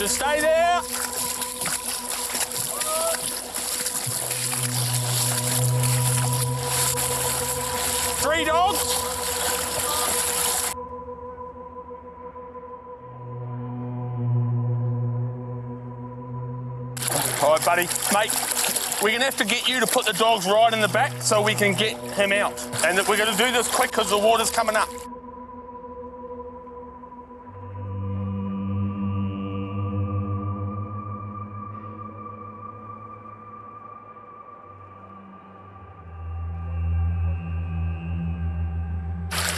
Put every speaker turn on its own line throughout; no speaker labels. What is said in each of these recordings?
Just stay there. Three dogs. All right, buddy. Mate, we're going to have to get you to put the dogs right in the back so we can get him out. And we're going to do this quick because the water's coming up.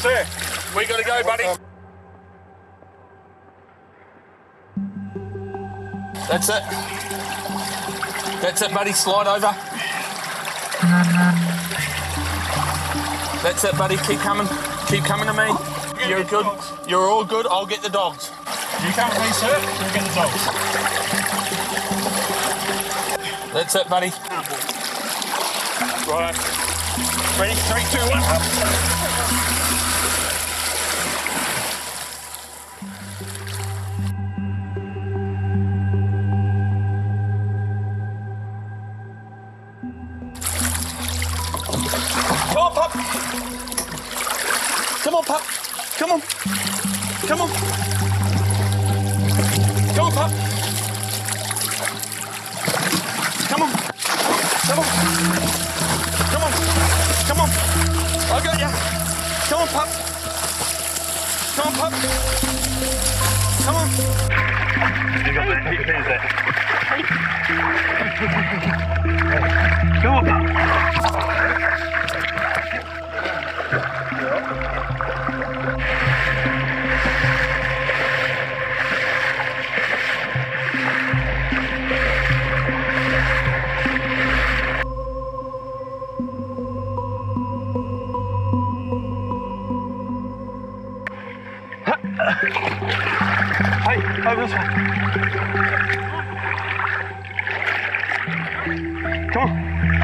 Sir, we got to go, buddy. That's it. That's it, buddy. Slide over. That's it, buddy. Keep coming. Keep coming to me. You're good. You're all good. I'll get the dogs.
You can't please, sir. We'll get the dogs.
That's it, buddy. Right. Ready? Three, two, one. On, pup. Come on, pup. Come on. Come on. Come on, pup. Come on. Come on. Come on. Come on. I got ya. Come on, pup. Come on, pup. Come on.
You got the heat pins there. Come on. Hey, over this way. Come on.